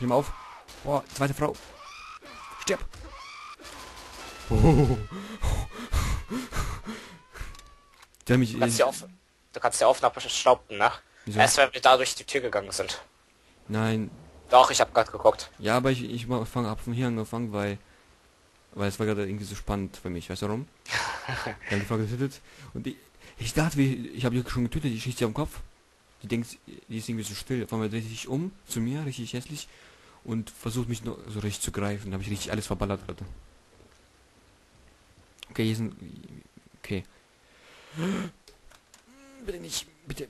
Nimm auf. Boah, zweite Frau. Stirb. Oh. Die haben mich... Du kannst ja auf, du kannst ja Aufnahme stoppen, ne? Wieso? Erst wenn wir da durch die Tür gegangen sind. Nein. Doch, ich habe gerade geguckt. Ja, aber ich, ich fange ab von hier angefangen, weil... Weil es war gerade irgendwie so spannend für mich. Weißt du warum? Die die Frau getötet. Und ich, ich dachte, wie- ich habe die schon getötet, ich schieße sie am Kopf. Die denkt, die ist irgendwie so still. Auf einmal dreht sie sich um zu mir, richtig hässlich. Und versucht mich noch so richtig zu greifen. Da habe ich richtig alles verballert, Alter. Okay, hier sind... Okay. Bitte nicht, bitte.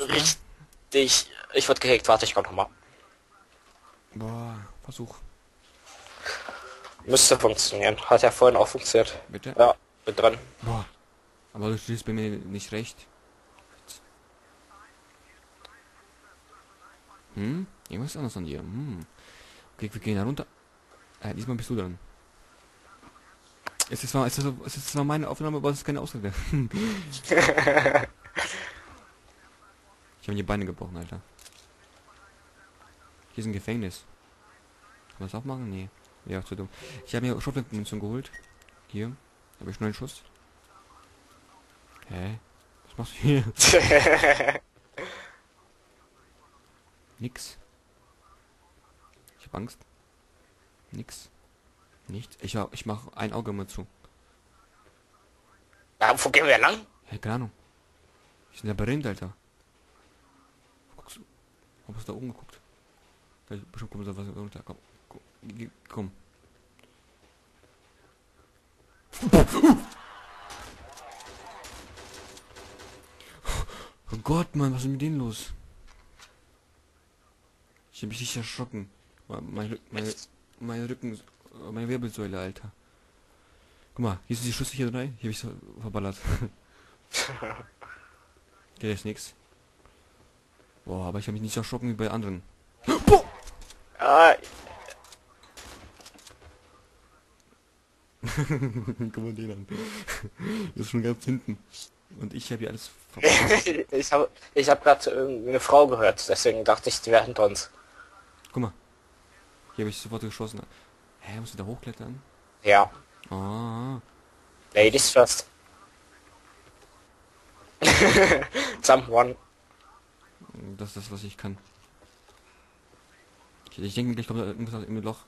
Richtig. Ich wurde gehackt. Warte, ich komm nochmal. Boah, Versuch. Müsste funktionieren. Hat ja vorhin auch funktioniert. Bitte. Ja, bin dran. Boah. Aber du stehst bei mir nicht recht. Hm? Irgendwas anders an dir. Hm. Okay, wir gehen da runter. Äh, diesmal bist du dran. Es ist zwar, es ist, es ist zwar meine Aufnahme, aber es ist keine Ausrede. ich habe mir die Beine gebrochen, Alter. Hier ist ein Gefängnis. Kann man das auch machen? Nee. Ja, zu dumm. Ich habe mir Schrotflintenmunition geholt. Hier. Habe ich neun Schuss. Hä? Was machst du hier? Nix. Ich hab Angst. Nix. Nichts. Ich, hab- ich mach ein Auge mal zu. ja, wo gehen wir lang? Hä, keine Ahnung. Ich bin Labyrinth, Alter. Wo Guckst du? Du da oben geguckt? Da ist bestimmt kommt da was runter. Komm. Komm. Komm. Oh Gott, Mann, was ist mit denen los? Ich hab mich richtig erschrocken. Mein, mein, mein, Rücken, äh, meine Wirbelsäule, Alter. Guck mal, hier sind die Schüsse hier drei. Hier hab ich so verballert. Hier ist nix. Boah, aber ich habe mich nicht erschrocken wie bei anderen. Ah, Guck mal den an. Das ist schon ganz hinten. Und ich habe hier alles ich habe ich hab gerade eine Frau gehört, deswegen dachte ich, die wäre hinter uns. Guck mal. Hier habe ich sofort geschossen. Hä, musst du da hochklettern? Ja. Ah. Ladies first. Someone. Das ist das, was ich kann. Ich, denke, gleich kommt da irgendwas im Loch.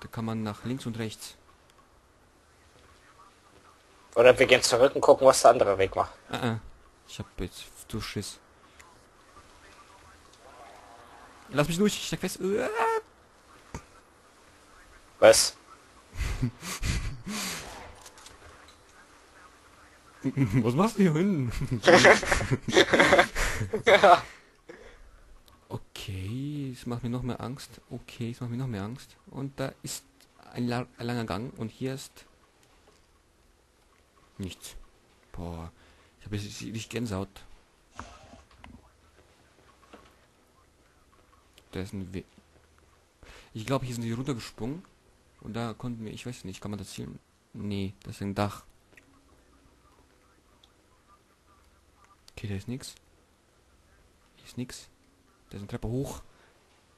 Da kann man nach links und rechts. Oder wir gehen zurück und gucken, was der andere Weg macht. Ah, ah. Ich hab jetzt zu Schiss. Lass mich durch, ich steck fest. Uah. Was? Was machst du hier hinten? okay, es macht mir noch mehr Angst. Okay, es macht mir noch mehr Angst. Und da ist ein, la ein langer Gang und hier ist nichts. Boah, ich habe jetzt richtig Gänsehaut. Da ist ein We Ich glaube, hier sind die runtergesprungen. Und da konnten wir, ich weiß nicht, kann man das zielen? Nee, das ist ein Dach. Okay, da ist nix. Hier ist nix. Da ist eine Treppe hoch.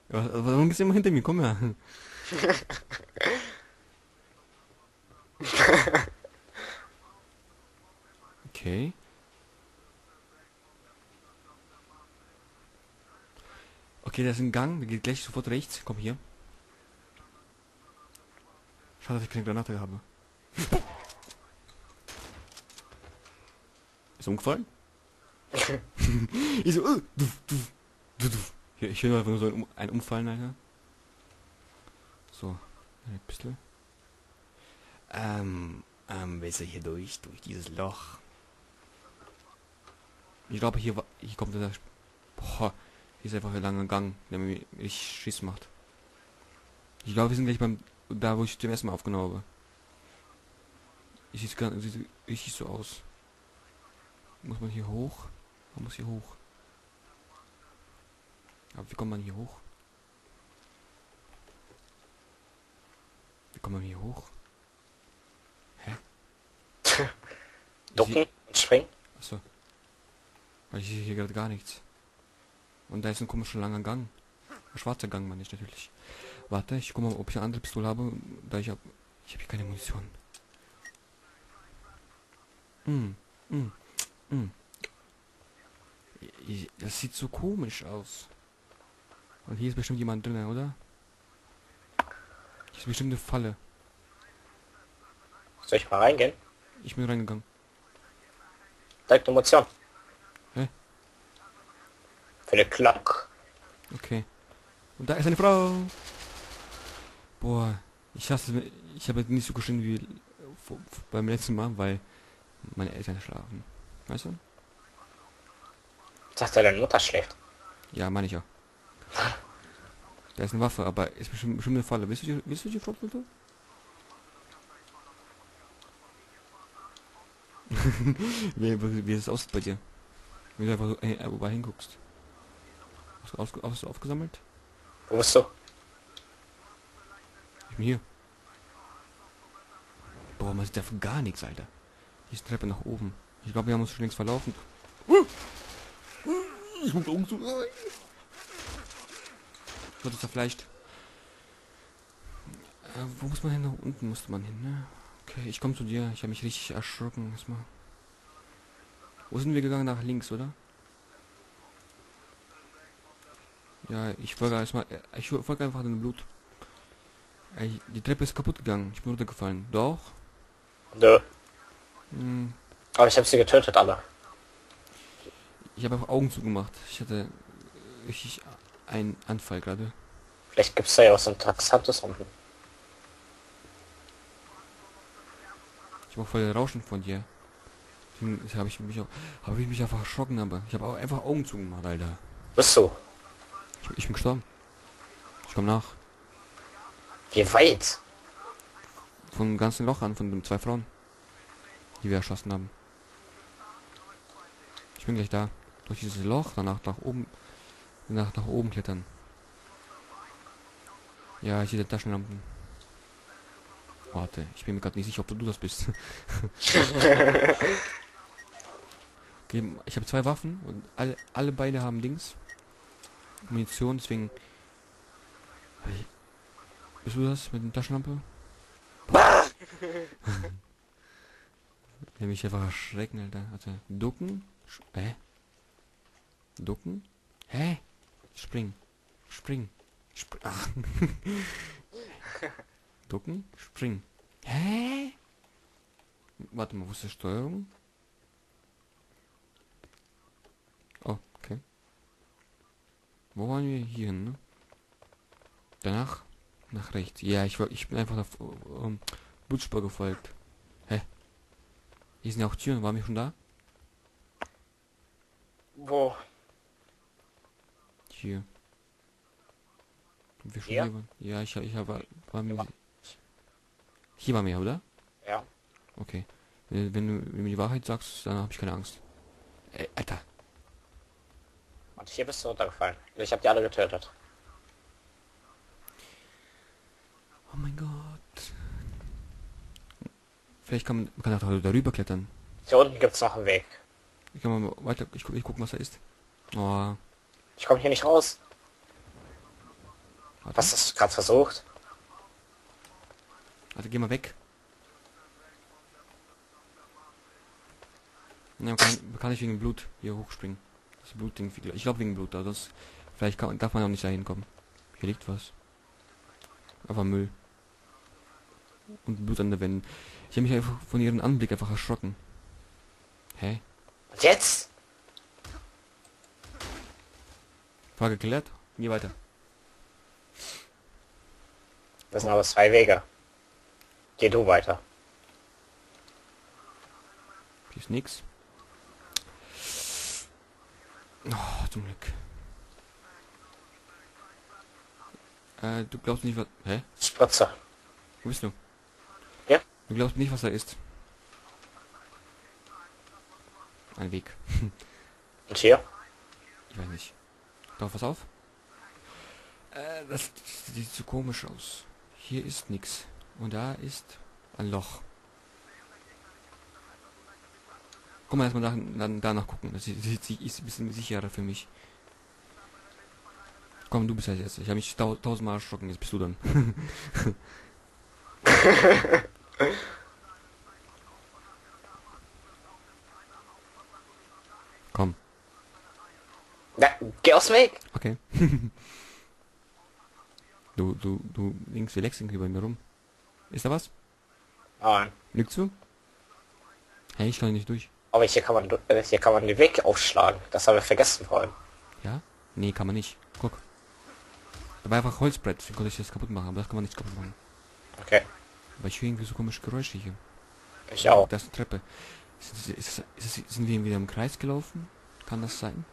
Warum ist immer hinter mir? Komm her. Okay. Okay, da ist ein Gang, der geht gleich sofort rechts. Komm hier. Schade, dass ich keine Granate habe. Ist umgefallen? ich so, äh, duf, duf, duf, duf. Hier, ich höre einfach nur so ein, um ein Umfallen, Alter. So, eine Pistole. Ähm, ähm, willst du hier durch, durch dieses Loch? Ich glaube, hier, hier kommt der... Boah, hier ist einfach ein langer Gang, der mir richtig Schiss macht. Ich glaube, wir sind gleich beim... Da, wo ich zum ersten Mal aufgenommen habe. Ich sieht sieht richtig so aus. Muss man hier hoch? Man muss hier hoch. Aber wie kommt man hier hoch? Wie kommt man hier hoch? Hä? Ducken und springen. Achso. Weil ich sehe hier gerade gar nichts. Und da ist ein komischer langer Gang. Ein schwarzer Gang, meine ich natürlich. Warte, ich guck mal, ob ich eine andere Pistole habe, da ich hab. Ich habe hier keine Munition. Hm, hm, hm. Das sieht so komisch aus. Und hier ist bestimmt jemand drin, oder? Hier ist bestimmt eine Falle. Soll ich mal reingehen? Ich bin reingegangen. Direkt eine Munition. Hä? Für eine Glock. Okay. Und da ist eine Frau. Boah, ich hasse, ich habe nicht so geschrien wie beim letzten Mal, weil meine Eltern schlafen. Weißt du? Dachte, deine Mutter schläft. Ja, meine ich auch. Da ist eine Waffe, aber ist bestimmt, bestimmt eine Falle. Willst du die, willst du die bitte? wie, wie, wie es aussieht bei dir? Wenn du einfach so äh, äh, wobei hinguckst. Hast du, ausge, hast du aufgesammelt? Wo bist du? Ich bin hier. Boah, man sieht davon gar nichts, Alter. Hier ist Treppe nach oben. Ich glaube, wir haben uns schon längst verlaufen. Ich muss umzu. Wird es zerfleischt. Äh, wo muss man hin? Nach unten musste man hin, ne? Okay, ich komme zu dir. Ich habe mich richtig erschrocken. Erstmal. Wo sind wir gegangen? Nach links, oder? Ja, ich folge erstmal. äh, Ich folge einfach dem Blut. Ey, die Treppe ist kaputt gegangen. Ich bin runtergefallen. Du auch? Nö. Hm, Aber ich habe sie getötet, alle. ich habe einfach Augen zugemacht. Ich hatte richtig einen Anfall gerade. Vielleicht gibt's da ja auch so ein Taxantes unten. Ich war voll Rauschen von dir. Deswegen habe ich mich auch, habe ich mich einfach erschrocken, aber ich habe auch einfach Augen zugemacht, Alter. Bist du? Ich, ich bin gestorben. Ich komme nach. Wie weit? Von dem ganzen Loch an, von den zwei Frauen, die wir erschossen haben. Ich bin gleich da. Durch dieses Loch, danach nach oben, danach nach oben klettern. Ja, ich sehe die Taschenlampen. Warte, ich bin mir gerade nicht sicher, ob du das bist. okay, ich habe zwei Waffen und alle, alle beide haben Dings. Munition, deswegen. Bist du das mit der Taschenlampe? Der mich einfach erschrecken, Alter. Also, ducken? Sch Hä? Ducken? Hä? Spring. Spring. Spring. Ach. ducken? Spring. Hä? Warte mal, wo ist die Steuerung? Oh, okay. Wo waren wir? Hier, ne? Danach? Nach rechts. Ja, ich, ich bin einfach auf ähm, Blutspur gefolgt. Hä? Hier sind ja auch Türen. Waren wir schon da? Wo? Hier. Wir schon Hier? Ja, ich, ich habe... War mir, hier waren wir, oder? Ja. Okay. Wenn, wenn du mir die Wahrheit sagst, dann habe ich keine Angst. Ey, Alter. Und hier bist du runtergefallen. Ich habe die alle getötet. Oh mein Gott. Vielleicht kann man, man kann auch darüber klettern. Hier unten gibt's noch einen Weg. Ich kann mal weiter, ich, ich guck, was da ist. Oh, Ich komme hier nicht raus. warte. Was hast du gerade versucht? Warte, geh mal weg. Ja, man kann, nicht wegen Blut hier hochspringen. Das Blutding, ich glaube wegen Blut, aber sonst, vielleicht kann, darf man auch nicht da hinkommen. Hier liegt was. Einfach Müll. Und Blut an der Wände. Ich habe mich einfach von ihrem Anblick einfach erschrocken. Hä? Und jetzt? Frage geklärt? Geh weiter. Das sind aber zwei Wege. Geh du weiter. Hier ist nix. Oh, zum Glück. Äh, du glaubst nicht, was... Hä? Spritze. Wo bist du? Ja. Du glaubst nicht, was da ist. Ein Weg. Und hier? Ich weiß nicht. Drauf was auf? Äh, das, das sieht so komisch aus. Hier ist nix. Und da ist ein Loch. Komm mal erstmal nach, dann danach gucken. Das ist, ist, ist ein bisschen sicherer für mich. Komm, du bist halt jetzt. Ich habe mich tau tausendmal erschrocken. Jetzt bist du dann. Komm. Na, geh aus dem Weg. Okay. du, du, du links relax irgendwie bei mir rum. Ist da was? Nein. Liegt zu? Hey, ich kann nicht durch. Aber hier kann man äh, hier kann man den Weg aufschlagen. Das haben wir vergessen vorhin. Ja? Nee, kann man nicht. Guck. Da war einfach Holzbrett, deswegen konnte ich das kaputt machen, aber das kann man nicht kaputt machen. Okay. Aber ich höre irgendwie so komische Geräusche hier. Ich auch. Da ist eine Treppe. Ist, ist, ist, sind wir wieder im Kreis gelaufen? Kann das sein?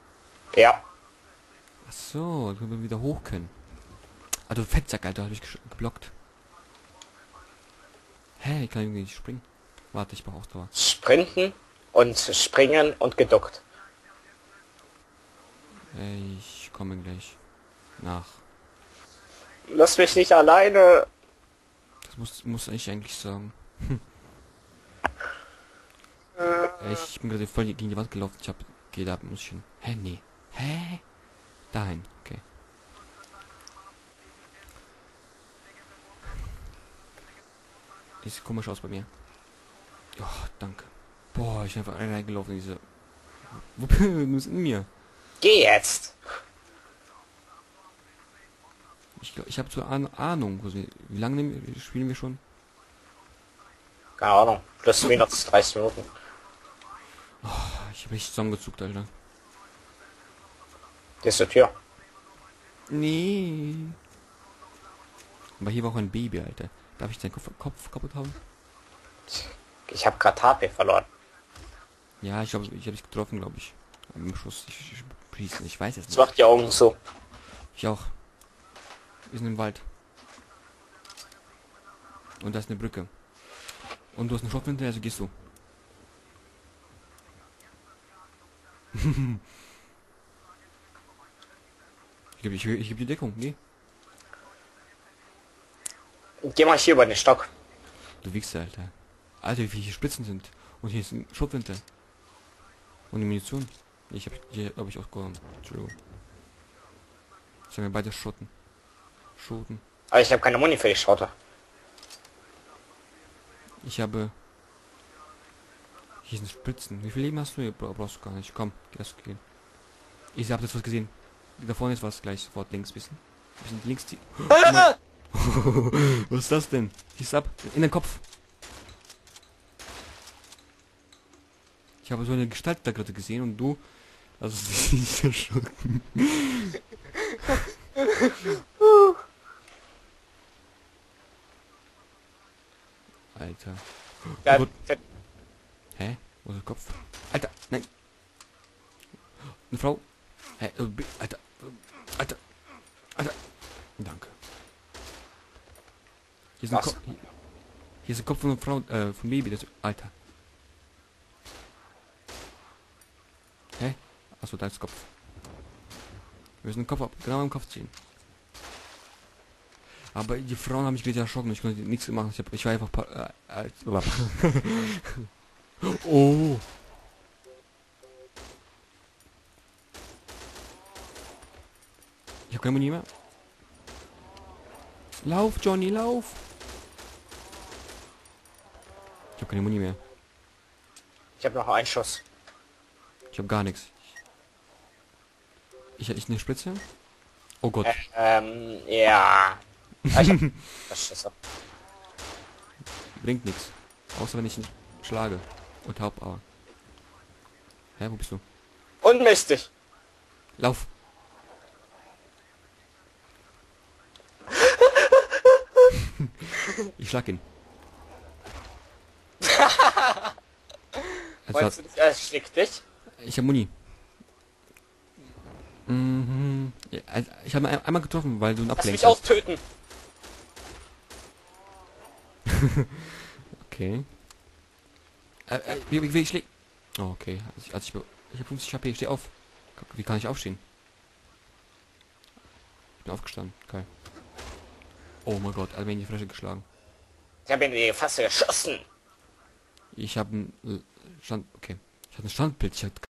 Ja. Ach so, dann können wir wieder hoch können. Also Fettsack, Alter, habe ich geblockt. Hä, ich kann irgendwie nicht springen. Warte, ich brauche Ausdauer. Sprinten und springen und geduckt. Ich komme gleich nach. Lass mich nicht alleine. Das muss, muss ich eigentlich sagen. Äh, Äh, Ich bin gerade voll gegen die Wand gelaufen. Ich hab... Geh da, muss ich hin. Hä, nee. Hä? Dahin, okay. Sieht komisch aus bei mir. Oh, danke. Boah, ich bin einfach reingelaufen in diese... Wo bist in mir? Geh jetzt. Ich, glaub, ich habe so eine Ahnung. wo sie- Wie lange nehmen- spielen wir schon? Keine Ahnung. Plus minus 30 Minuten. Ich habe richtig zusammengezuckt, Alter. Die ist die Tür. Nee. Aber hier war auch ein Baby, Alter. Darf ich deinen Kopf, Kopf kaputt haben? Ich habe gerade HP verloren. Ja, ich glaube, ich habe dich getroffen, glaube ich. Im Schuss. Ich, ich, ich, ich weiß es Jetzt nicht. macht die Augen zu. Ich auch. Wir sind im Wald. Und da ist eine Brücke. Und du hast eine Schrotflinte, also gehst du. ich gebe ich, ich geb die Deckung, geh. Geh mal hier über den Stock. Du Wichser, Alter. Alter, wie hier Spitzen sind. Und hier ist ein Schrotflinte. Und die Munition. Ich habe hier, glaube ich, auch gehauen. Entschuldigung. Haben wir beide Schotten. Schoten. Aber ich habe keine Muni für die Schrotte. Ich habe... Hier sind Spritzen. Wie viel Leben hast du? Hier bra- brauchst du gar nicht. Komm, lass gehen. Ich habe jetzt was gesehen. Da vorne ist was gleich sofort links, bisschen. Bisschen links die... was ist das denn? Schieß ab. In den Kopf. Ich habe so eine Gestalt da gerade gesehen und du... Also nicht erschrocken. Alter. Ja, gut. Hä? Wo ist der Kopf? Alter, nein. Eine Frau? Hä? äh, Alter. äh, Alter. Alter. Danke. Hier ist ein? Kopf. Hier, hier ist ein Kopf von einer Frau, äh, von Baby. Das, Alter. Hä? Achso, da ist Kopf. Wir müssen den Kopf ab, genau im Kopf ziehen. Aber die Frauen haben mich richtig erschrocken. Ich konnte nichts machen. Ich, hab, ich war einfach... Äh, als, oh. Keine Muni mehr. Lauf, Johnny, lauf. Ich hab keine Muni mehr. Ich habe noch einen Schuss. Ich hab gar nichts. Ich ich eine Spritze? Oh Gott. Äh, ähm, ja. Schüsse. Bringt nichts. Außer wenn ich ihn schlage. Und Hauptauer. Hä, wo bist du? Unmächtig. Lauf. Ich schlag ihn. Also, Meinst du, nicht, er schlägt dich? ich habe Muni. Mhm. Ja, also, ich habe ein, einmal getroffen, weil du Lass ablenkst. mich auch töten. Okay. Äh, äh, wie, wie, wie ich schläg... Oh, okay. Also ich, also ich, ich habe 50 HP, steh auf. Wie kann ich aufstehen? Ich bin aufgestanden. Geil. Oh mein Gott, alle in die Fresse geschlagen. Ich habe ihn in die Fasse geschossen. Ich habe einen... Stand... Okay. Ich hatte ein Standbild, ich hatte